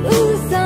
lose